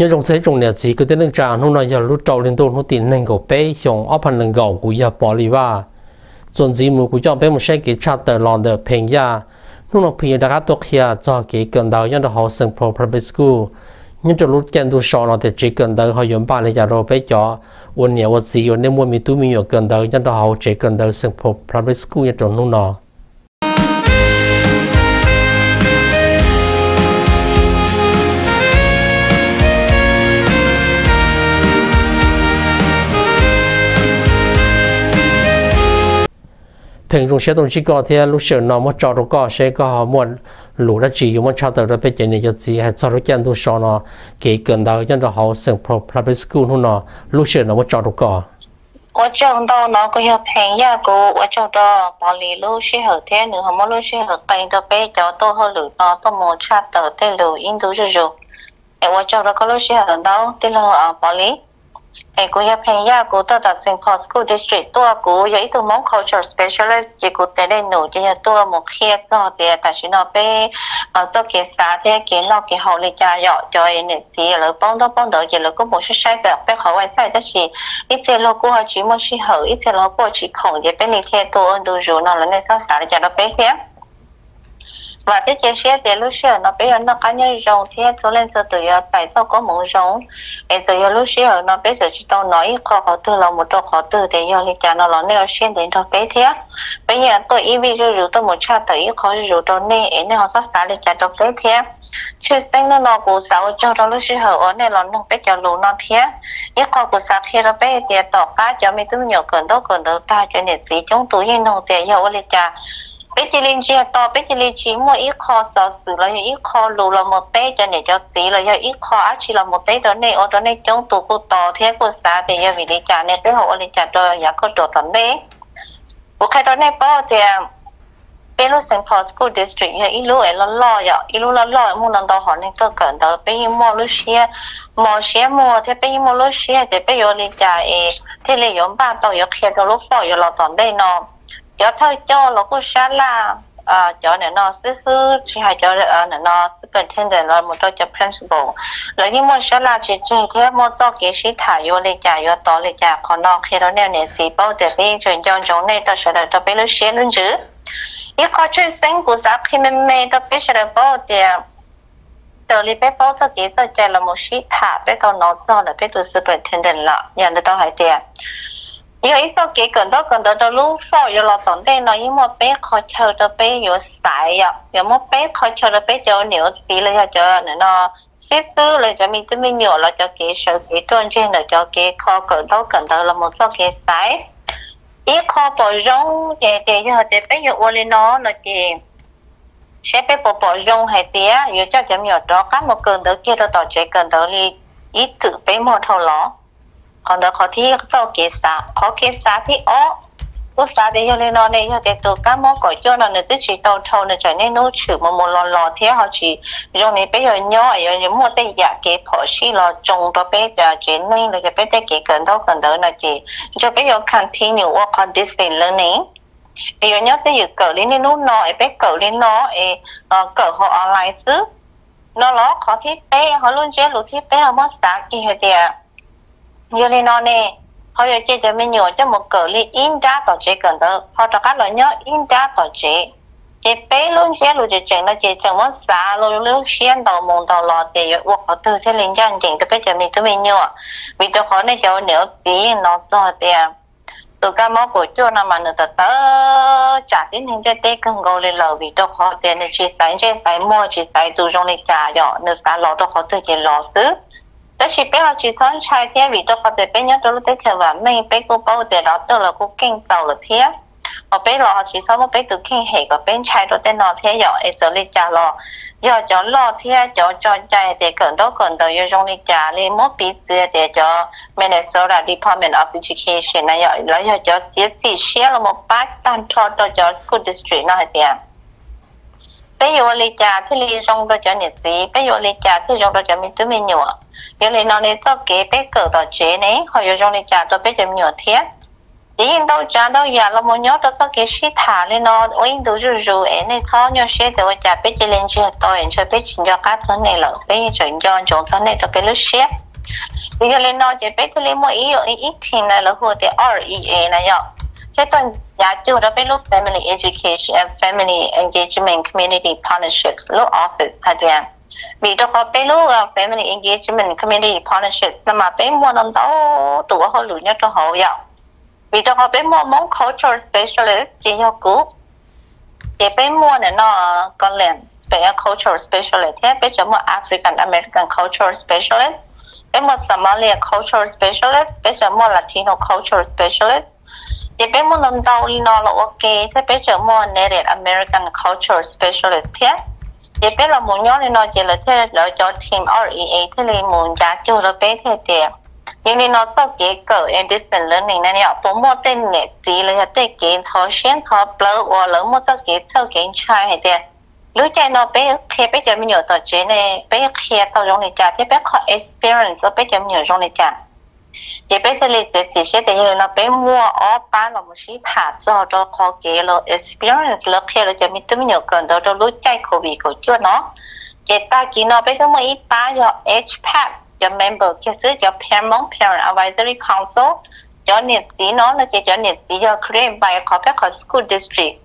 nhớ trong thế trong nhật chỉ cứ tới nước trà hôm nay giờ lúc trâu lên tôn nó tiền nên cầu bé dùng ấp hành lên cầu của nhà bỏ đi va chuẩn gì mua của cho bé một xe cái cha tờ lòn đờ phèn ya lúc nó phèn đã cắt tóc kia cho cái gần đầu nhớ được học sinh pro private school. Nhưng cho lúc chân tôi sò nó thì chỉ gần đầu họ dùng ba lấy giờ rồi bé cho uốn nhà uốn gì uốn nên mua mi tu mi nhớ gần đầu nhớ được học chỉ gần đầu sinh pro private school, nhớ trong lúc nào. thường dùng xe đồng chí có thì lúc sửa nó mới cho được có, xe có họ muốn lũ đã chỉ muốn cho tới rồi bây giờ này cho gì hay cho lúc chân tôi cho nó kỹ cần đầu cho nó học sinh public school nó nó, lúc sửa nó mới cho được có. Ở trong đó nó có hiệp hành gia cô ở trong đó bỏ lì lô xe hở thế nữa không lô xe hở bánh đó bây giờ tôi hơi lũ nó tôi muốn cho tới tên lũ in tôi rồi rồi ở trong đó có lô xe hở đâu? Tên là ờ, bỏ lì. 哎，古要偏呀，古到达新 Port School District 多古有一种 Mon Culture Specialist，结果带来努这些多木些做的，但是那被啊做给啥的，给那给好的家要叫那些了帮到帮到，也了个木是晒表被好外晒，但是一些了过去木是好，一些了过去空也被那些多都如那了那上啥的家都被些。Và thế chế sẻ để lúc xưa nó bây giờ nó cá nhân rồng thì cho lên cho tự giờ tại sao có muốn rồng. Để tự giờ lúc xưa nó bây giờ chỉ tao nói khó khó từ là một chỗ khó từ để giờ thì cha nó là nếu xuyên đến cho bé thế. Bây giờ tôi ý ví dụ tôi một cha tự ý khó rồi tôi nên em họ sắp xả để cha cho bé thế. Chứ sinh nó nó cũng sáu cho nó lúc xưa ở này là nó bé cho lù nó thế. Ý khó cũng sáu thế nó bé thì tỏ cá cho mình tôi nhiều cần đó cần đó ta cho nên gì chúng tôi yên nó để giờ ở đây cha bây giờ linh chỉ to bây giờ linh chỉ mua ít kho sở sự là những ít kho lù là một tê cho nên cho tí là những ít kho á chỉ là một tê đó này ở đó này trong tủ cô to thế cô xa thì giờ vì đi trả này cái hộ linh trả cho giá có đồ tận đấy bố khai đó này bao thì bây lúc Saint Paul School District giờ ít lúc ấy lo lo giờ ít lúc lo lo muốn làm đầu họ nên cơ cần đó bây giờ mua lúc xia mua xia mua thế bây giờ mua lúc xia thì bây giờ linh trả ấy thế là giống ba tàu giờ khi đó lúc phò giờ là tận đây nó cho thôi, cho nó cũng xa là à cho nên nó sẽ hư, chỉ hay cho à, nên nó sẽ superintendent là một cho principal rồi nhưng mà sát là chỉ chỉ thế một cho cái sĩ thả vô lấy trả vô to lấy trả còn nó khi đó nè nè sĩ bảo để đi chuyển cho trong này đó sẽ là đó bây giờ sẽ luôn chứ. Ý khó chơi sinh của xã khi mình mê đó sẽ là bảo để giờ lý bé bảo cho cái tôi chạy là một sĩ thả bé tao nó cho là bé tôi superintendent là nhận được tao hay tiền 因为做几个多个多的路货有老总的呢，因为被开车的被有晒呀，有么被开车的被就牛皮了要就那那。xếp tư là cho mình tôi mình nhiều là cho cái sở cái tròn trên là cho cái kho cỡ đâu cỡ đâu là một số cái sai ít kho bỏ rong để để cho để bây giờ ôn lên nó là cái sẽ bé bỏ bỏ rong hay tía giờ cho chấm nhỏ đó các một cơn đó kia đó tỏ chế cơn đó đi ít tự bé một thầu ló còn đó có thi sau kế sa có kế sa thì ó cô xã để cho nên nó này cho cái tổ cá món gọi cho nó nữa chỉ tàu tàu nó cho nên nó chữ một một lò lò thế, họ chỉ dùng này bây giờ nhỏ giờ những mua tay giả kế phở xí lò, trồng đó bây giờ chỉ nên là cái bây giờ cái cần đâu cần đó là chỉ cho bây giờ continue work on this learning. Bây giờ nhớ tới giờ cỡ lên nó nó ấy, bé cỡ lên nó, ấy ờ, cỡ họ online xứ nó lo khó thiết bé, họ luôn chế lụt thiết bé họ mất xã kia hệ như thế nào nè họ giờ chơi cho mình nhiều cho một cỡ li in ra tổ chức cần đó. Họ cho các loại nhớ in ra tổ chức. Chế bé luôn chế luôn chế chừng nó chế chừng mất xa luôn luôn xuyên đầu mông đầu lò để vô họ từ thế lên cho anh chừng cho bé cho mình tụi mình nhiều vì cho họ này cho nếu tí nó cho tiền từ cái món của chỗ nào mà nó ta tớ trả tiền những cái tế cần gọi lên lờ vì cho họ tiền này chỉ xài chế xài mua chỉ xài từ trong này trả cho. Nó ta lò cho họ từ chỉ lò xứ. 但是不要去穿拆天，为到或者别人都在听话，没别个包的了，到了个更糟了天。我俾落去什么俾到倾气个边拆到啲落天又诶就你家咯，又就落天就再再嘅更多更多要用你家你冇彼此嘅就 Minnesota Department of Education 那又然后就自己写了冇八单拖到就 school district 那系点。 Bây giờ lấy cha thì lấy rong đó cho nhật gì bây giờ lấy cha thì rong đó cho mình tự mình nhỏ. Giờ lấy nó lấy cho kế bé cỡ đó chế này họ giờ rong lấy cha đó bây giờ nhiều thiết chỉ in đâu cha, đâu giờ là một nhớ đó cho cái sĩ thả lên nó. Ôi in đâu rồi rồi ấy này cho nhớ sĩ để vợ cha bây giờ lên chưa tôi cho bây giờ cho các thứ này là biết chuyện cho chúng thứ này cho cái lúc sĩ bây giờ lên nó chỉ bây giờ lên một ý ý ý thì này là hồ thì ý này nhở. Cái tuần giá chưa đó bên lúc family education and family engagement, community partnerships lúc office thay tiền vì đó có bên lúc family engagement, community partnership. Là mà bên mua năm đó tụ họ lựa nhất cho họ vậy vì đó họ bên mua món cultural specialist chỉ nhau cũ để bên mua này, nó có liền về cultural specialist. Thế bên cho mua African American cultural specialist. Bên mua Somalia cultural specialist. Bên cho mua Latino cultural specialist thì bên muốn lần đầu nó là ok. Thế bên cho mua Native American culture specialist thế. Thì bên là muốn nhóm nó chỉ là thế là cho team REA thế là muốn giá chủ là bên thế tiền nhưng nên nó cho cái cỡ and distance learning này nhở bố mua tên nghệ tí là tên cái cho xuyên cho blur hoặc là mua cho cái cho cái trai hay thế lúc chạy nó bé khi bé cho mình nhiều tờ chế này, bé khi tao dùng này trả thì bé có experience, bé mình dùng bé cho lịch chỉ chỉ sẽ bé mua lo experience là khi là covid của chưa nó. Nó bé member kia sứ Parent Advisory Council, cho nó create by a school district.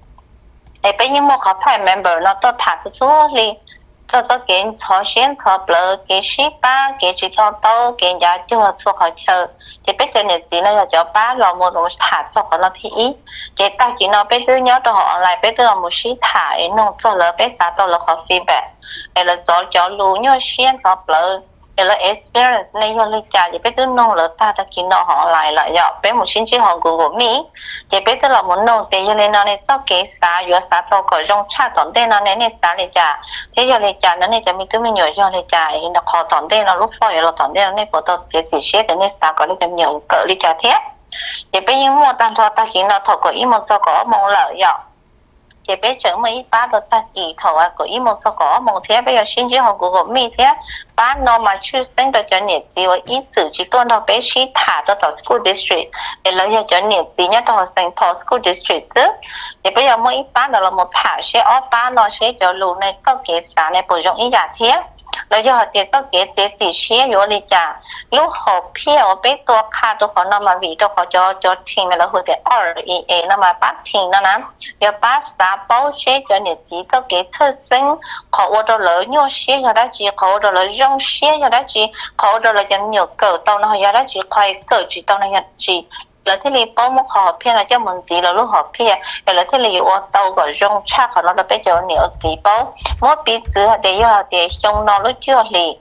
Để bây member 这这给朝鲜朝不给西巴给这条道给人家就要做好吃，这别的呢地呢要叫巴老母弄塔做好了第一，给大几呢别的鸟都好来别的母西塔也弄做了别啥到了好飞呗，为了早教路鸟先朝不。 nó to thả cho số li cho cho cái cho xuyên cho blur cái ship ba cái chỉ cho to cái giá cho cho họ chờ thì bây giờ nhiệt tí nó là cho ba rồi một đồng thả cho họ nó thì ý cái ta chỉ nó bây giờ nhớ cho họ lại bây giờ một ship thả nó cho là bây giờ to là họ feedback hay là cho cho lưu nhớ xuyên cho blur là experience này họ lấy trả thì biết tôi nông là ta ta kiến nó họ lại lại giờ bé một xin chỉ họ Google Meet thì biết tôi là muốn nông thì giờ lên nó này cho cái xã giờ xã to có trong chat tổn tên nó này này xã lấy trả thế giờ lấy trả nó nàyจะมีตัวมีอยู่giờ lấy trả nó khó tổn tên nó lúc phải là tổn tên nó này bộ tôi cái gì sẽ thì này xã có lấyจะnhiều cỡ lấy trả thế thì bây giờ mua tăng thọ ta kiến nó thọ có ý một cho có mong lợi giờ thì bây giờ mấy ba đợt ta kỳ thầu à có y một số có một thế bây giờ xin chỉ học của mi thế ba nó mà chưa sinh được cho nhiệt gì và ý tự chỉ tuân theo bé chỉ thả cho tổ school district. Để lấy cho cho nhiệt gì nhất học sinh tổ school district chứ thì bây giờ mấy ba đó là một thả sẽ ở ba nó sẽ cho lù này, có kế sản này bổ dụng ý giả thế แล้วยอดเดียวก็เกตเจติเชียอยู่เลยจ้ะลูกหอบเพี้ยวไปตัวคาตัวเขานำมาวีตัวเขาจอจอทิ้งไปแล้วหัวแต่ R E A นำมาปัดทิ้งนะนะเดี๋ยวปัดสาเป้าเชียจนเนี่ยจีก็เกตเธอซึ่งเขาว่าตัวเลยโยเชียอยู่ได้จีเขาตัวเลยย่องเชียอยู่ได้จีเขาตัวเลยยังเหนียวเกิดตอนนั้นอยู่ได้จีใครเกิดจีตอนนั้นจี là thế này bao một họ phe là cho mình gì là lúc họ phía là thế này ô tàu gọi rong cha họ nó là bây giờ nhiều gì bao mỗi bị từ họ để họ để trong nó lúc chưa lì.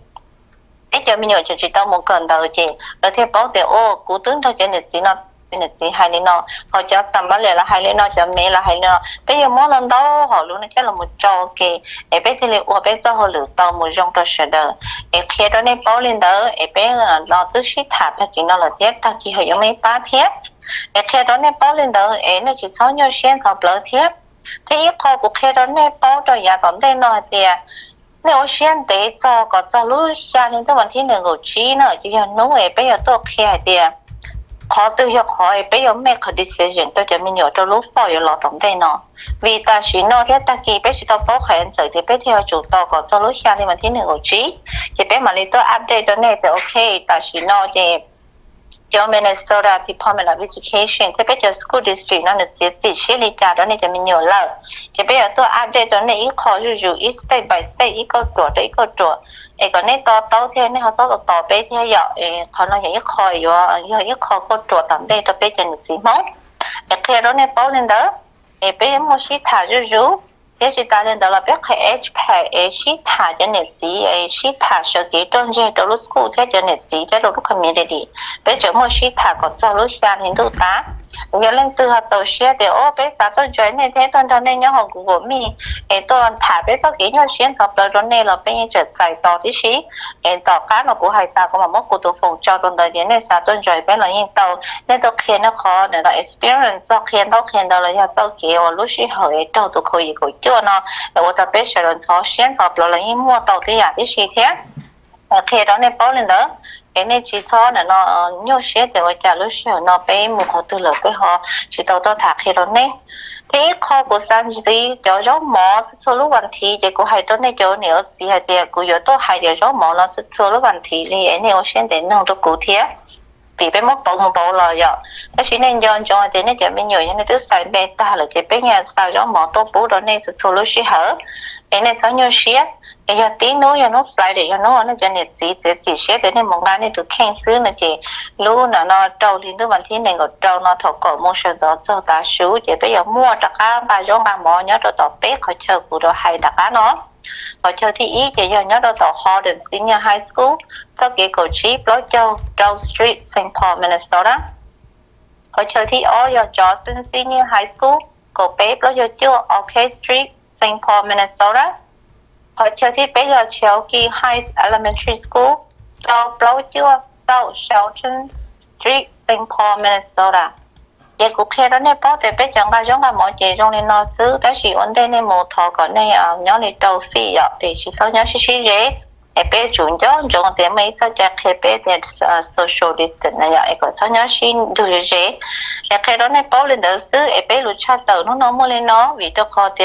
Ấy cho mình nhớ cho chỉ tao một cần đầu chị. Là thế bao để, ô, cú tướng thôi cho nên tí nó nên tí hai lên nó họ cho sắm bát là hai lên nó cho mẹ là hai lên nó bây giờ mỗi lần đó, họ luôn cái là một trò kì em bây thì liệu bây giờ họ lựa tàu một dòng trò sợ đỡ ấy khi đó nên bao lên đó, em bây là lo tự sĩ thả thật chỉ nó là thiết thật chỉ họ giống mấy ba thiết em khi đó nên bao lên đó, em à, là chỉ sáu nhau xuyên sáu lỡ thiết thế ít họ của khi đó nên bao cho nhà còn đây nói tiền à, nếu xuyên để cho có cho lúc xa lên tới vấn thi nửa ngủ trí nữa chỉ là nấu ấy bây giờ tôi khi tiền khó tự học hỏi bây giờ make a decision tôi cho mình nhớ cho lúc phải有劳动的呢vì ta chỉ nói cái ta kỳ bây giờ tao bảo khởi rồi thì bây theo chủ tao có cho lúc xa thì mà thế nào chỉ thì bây mà đi tôi update đó này thì ok ta chỉ nói German Minister of Department of Education တပည့် school district နော်တဲ့တိရှိလိကြတော့နေကြမညိုလောက်တပည့်တော့ update တော့နေခေါ်ယူယူ is step by step อีกတော့တော့อีกတော့အဲ့ကနေတော့တော့တဲ့နေဟောတော့တော့ပဲညရောက်အဲခေါ်တော့ရခေါ်ရောရခေါ်ကတော့တန်တဲ့တပည့်ကျန်စီမောက်အဲ့ခဲတော့နေပေါလန်တော့အဲ့ပဲမရှိထားယူယူ 계시 다른 달라 벽에 H 파에 시타 전에지 에 시타 쇼게 돈제 도로스코 제전에지 제로 커뮤니티 배저 뭐 시타 거 저로 시한 힌도다 nhớ lên từ họ tổ xe để ô, bé sao tôi chơi này thế, tuần cho nên nhớ họ của mi ấy tôi thả bé tôi kỹ nhớ xuyên tập rồi rồi này là bé như trở giải tỏ tí xí. Ấy tỏ cá nó của hai ta có mà mốc của tôi phòng cho tuần đời đến này sao tôi chơi bé là như tàu. Nên tôi khiến nó khó, để nó experience. Tôi khiến tôi khiến đó là nhớ tôi kiểu lúc xí hỏi tàu tôi khơi của chưa nó. Để tôi bé sử dụng cho xuyên tập rồi là như mua tàu thì à tí xí thế. Ờ, khi đó nên bao lên đó. Cái này chỉ cho là nó ờ, nhiều xe để vào trả lúc xe nó bé một họ từ lời với họ. Chỉ tàu tàu thả khi đó nè, thế kho của san gì cho rõ mỏ số lúc vấn thì chỉ có hai tuần này cho nếu gì hay tiền của yếu tôi hai điều rõ mỏ nó số lúc vấn thì thì anh em xem đến nông được cụ thể bị bé mất bóng một bộ rồi rồi cái chỉ nên do cho thì nó chỉ bên nhiều như nó xài bê ta là chỉ bé nhà. Sao rõ mỏ tôi bố đó nên số lúc xe hở cái này sao nhiều xe cái giờ tí nữa giờ nó lại để giờ nó nó cho nên chỉ chỉ chỉ xe để nên mong ra nên tụi khen xứ nó chỉ lúc nó nó trâu thì tôi vẫn thấy này có trâu, nó thọ cổ mua sữa gió, cho ta số chỉ bây giờ mua đặc cá ba giống ba mỏ nhớ rồi tỏ bé khỏi chờ của đồ hay đặc cá nó. Họ chơi thì ý chỉ giờ nhớ đâu đồ tỏ Horden Senior High School. Có cái cầu chí lối châu Joe Street St. Paul, Minnesota. Họ chơi thì ở giờ Johnson Senior High School, cầu bé lối giờ chưa OK Street. St. Paul, Minnesota Hồi chiều thì bây giờ chiều kỳ Heights Elementary School cho lâu chưa sau Shelton Street St. Paul, Minnesota giờ cũng khi đó nên bảo để bây giờ ba giống là mọi chuyện trong nên nó xứ đó chỉ ổn định nên một thọ còn này à nhớ này đầu phi ạ thì chỉ sau nhớ chỉ chỉ dễ để bây giờ cho chúng để mấy sao chắc khi bây giờ social distance này ạ có sau nhớ xin đủ dễ để khi đó nên bảo lên đầu xứ, để bây giờ cha tàu nó nó mua lên nó, vì tôi khó thì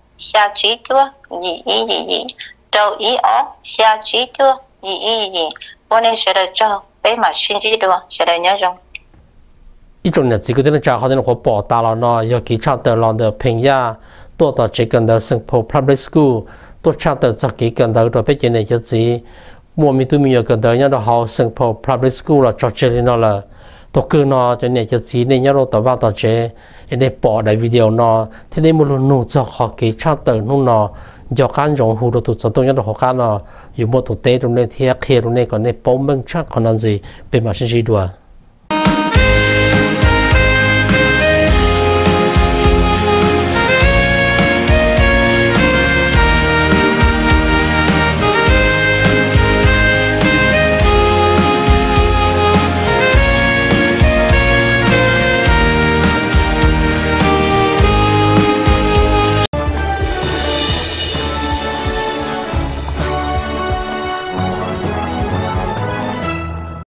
下去做一一一一，周一哦下去做一一一一，我呢学的周北马星期多学的那种。一种日子嗰啲咧就可能我报答啦咯，有几差得浪的平呀，多到这个的圣普 public school，多差得这几个的都俾人哋日子，我咪都咪有个的，有到好圣普 public school 啦，做这里咯啦。 ตัวคือเนาะจะเนี่ยจะสีเนี่ยเราตัวว่าตัวเจในปอในวิดีโอเนาะที่ได้มูลนูจะขอเกชาเตอร์นู่นเนาะยอการจงหูเราตัวตัวยังตัวหกันเนาะอยู่หมดตัวเตะตรงนี้ที่เคลียร์ตรงนี้ก่อนในป้อมเมืองชักคนนั้นสิเป็นมาชินชีดัว